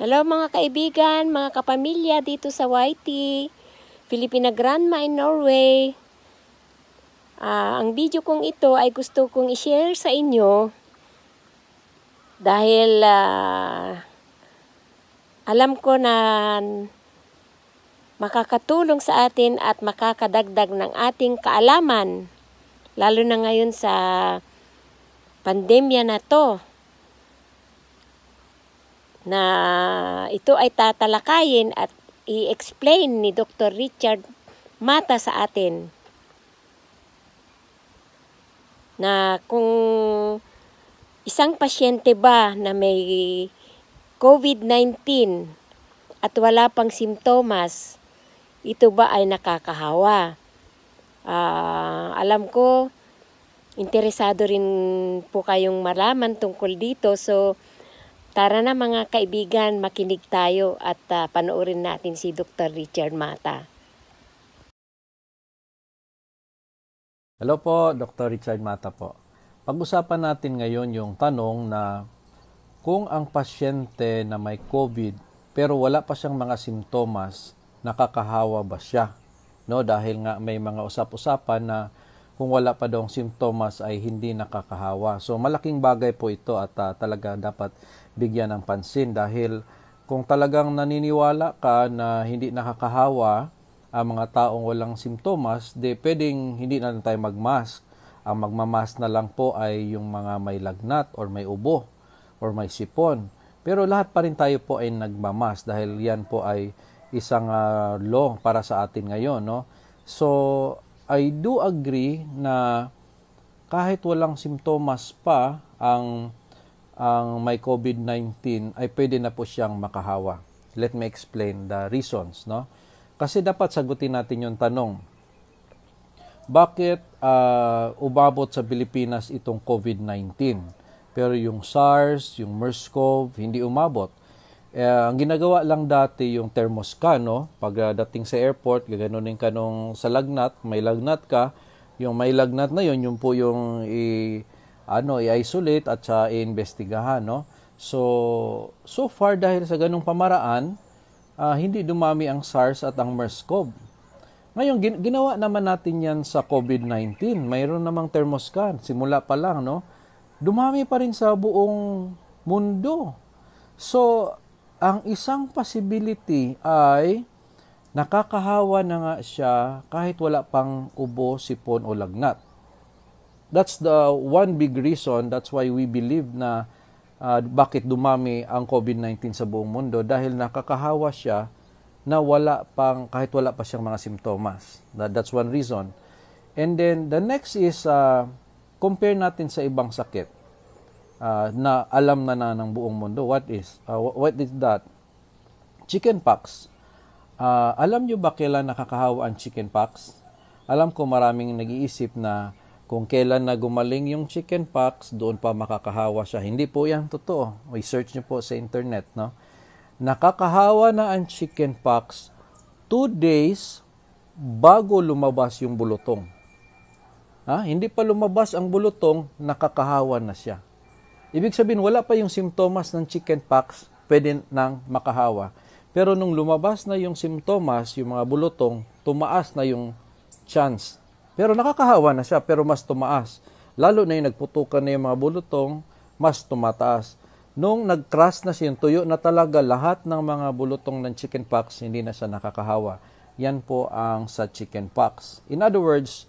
Hello mga kaibigan, mga kapamilya dito sa YT, Filipina Grandma in Norway. Uh, ang video kong ito ay gusto kong i-share sa inyo dahil uh, alam ko na makakatulong sa atin at makakadagdag ng ating kaalaman lalo na ngayon sa pandemya na to na ito ay tatalakayin at i-explain ni Dr. Richard Mata sa atin na kung isang pasyente ba na may COVID-19 at wala pang simptomas, ito ba ay nakakahawa? Uh, alam ko, interesado rin po kayong malaman tungkol dito. So, Tara na mga kaibigan, makinig tayo at uh, panoorin natin si Dr. Richard Mata. Hello po, Dr. Richard Mata po. Pag-usapan natin ngayon yung tanong na kung ang pasyente na may COVID pero wala pa siyang mga simptomas, nakakahawa ba siya? No, dahil nga may mga usap-usapan na kung wala pa daw simptomas ay hindi nakakahawa. So malaking bagay po ito at uh, talaga dapat bigyan ng pansin dahil kung talagang naniniwala ka na hindi nakakahawa ang mga taong walang simptomas, de pwedeng hindi na lang tayo magmask. Ang magmamask na lang po ay yung mga may lagnat or may ubo or may sipon. Pero lahat pa rin tayo po ay nagmamas dahil yan po ay isang uh, law para sa atin ngayon. No? So, I do agree na kahit walang simptomas pa ang ang may COVID-19 ay pwede na po siyang makahawa. Let me explain the reasons, no? Kasi dapat sagutin natin yung tanong. Bakit uh, umabot sa Pilipinas itong COVID-19? Pero yung SARS, yung MERS-CoV, hindi umabot. Uh, ang ginagawa lang dati yung thermoscan, no? Pagdating sa airport, gaganunin ka nung sa lagnat, may lagnat ka, yung may lagnat na yun, yung po yung i- ano i-isolate at sa iimbestigahan no? So so far dahil sa ganung pamaraan uh, hindi dumami ang SARS at ang MERS-CoV. Ngayon gin- ginawa naman natin yan sa COVID-19 mayroon namang thermoscan simula pa lang no? Dumami pa rin sa buong mundo. So ang isang possibility ay nakakahawa na nga siya kahit wala pang ubo, sipon o lagnat that's the one big reason, that's why we believe na uh, bakit dumami ang COVID-19 sa buong mundo dahil nakakahawa siya na wala pang kahit wala pa siyang mga simptomas. That, that's one reason. And then the next is uh, compare natin sa ibang sakit uh, na alam na na ng buong mundo. What is? Uh, what is that? Chickenpox. Uh, alam niyo ba kailan nakakahawa ang chickenpox? Alam ko maraming nag-iisip na kung kailan na gumaling yung chickenpox, doon pa makakahawa siya. Hindi po yan totoo. I-search nyo po sa internet. No? Nakakahawa na ang chickenpox 2 days bago lumabas yung bulutong. Ha? Hindi pa lumabas ang bulutong, nakakahawa na siya. Ibig sabihin, wala pa yung simptomas ng chickenpox, pwede nang makahawa. Pero nung lumabas na yung simptomas, yung mga bulutong, tumaas na yung chance pero nakakahawa na siya, pero mas tumaas. Lalo na yung nagputukan na yung mga bulutong, mas tumataas. Nung nag-crash na siya, yung tuyo na talaga lahat ng mga bulutong ng chickenpox, hindi na siya nakakahawa. Yan po ang sa chickenpox. In other words,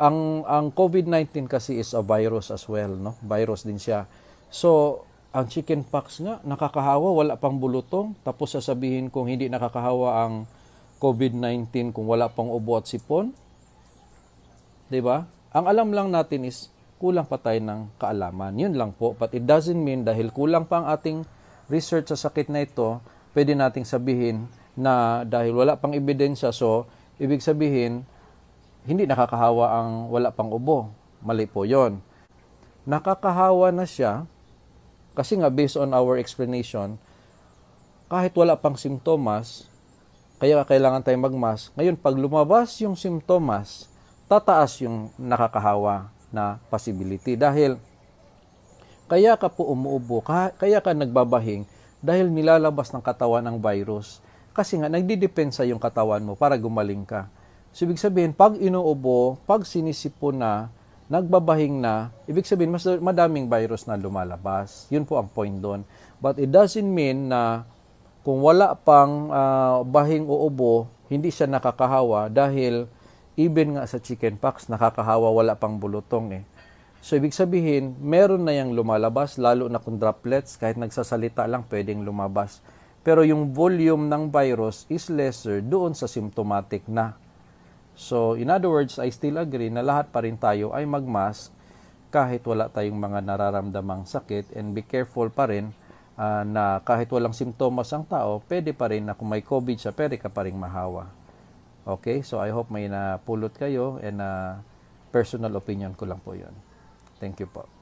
ang ang COVID-19 kasi is a virus as well, no? Virus din siya. So, ang chickenpox nga nakakahawa, wala pang bulutong, tapos sasabihin kung hindi nakakahawa ang COVID-19 kung wala pang ubo at sipon, ba? Ang alam lang natin is kulang pa tayo ng kaalaman. Yun lang po. But it doesn't mean dahil kulang pa ang ating research sa sakit na ito, pwede nating sabihin na dahil wala pang ebidensya, so ibig sabihin, hindi nakakahawa ang wala pang ubo. Mali po yon. Nakakahawa na siya kasi nga based on our explanation, kahit wala pang simptomas, kaya kailangan tayong magmas. Ngayon, pag lumabas yung simptomas, tataas yung nakakahawa na possibility. Dahil kaya ka po umuubo, kaya ka nagbabahing dahil nilalabas ng katawan ang virus. Kasi nga, nagdidepensa yung katawan mo para gumaling ka. So, ibig sabihin, pag inuubo, pag sinisipon na, nagbabahing na, ibig sabihin, mas madaming virus na lumalabas. Yun po ang point doon. But it doesn't mean na kung wala pang ah, bahing o ubo, hindi siya nakakahawa dahil even nga sa chickenpox, nakakahawa, wala pang bulutong eh. So, ibig sabihin, meron na yung lumalabas, lalo na kung droplets, kahit nagsasalita lang, pwedeng lumabas. Pero yung volume ng virus is lesser doon sa symptomatic na. So, in other words, I still agree na lahat pa rin tayo ay magmask kahit wala tayong mga nararamdamang sakit and be careful pa rin ah, na kahit walang simptomas ang tao, pwede pa rin na kung may COVID siya, pwede ka pa rin mahawa. Okay? So, I hope may napulot kayo and ah, personal opinion ko lang po yun. Thank you po.